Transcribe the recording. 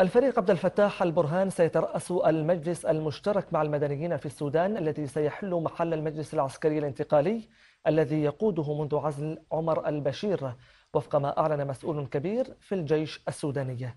الفريق عبد الفتاح البرهان سيترأس المجلس المشترك مع المدنيين في السودان الذي سيحل محل المجلس العسكري الانتقالي الذي يقوده منذ عزل عمر البشير وفق ما أعلن مسؤول كبير في الجيش السوداني.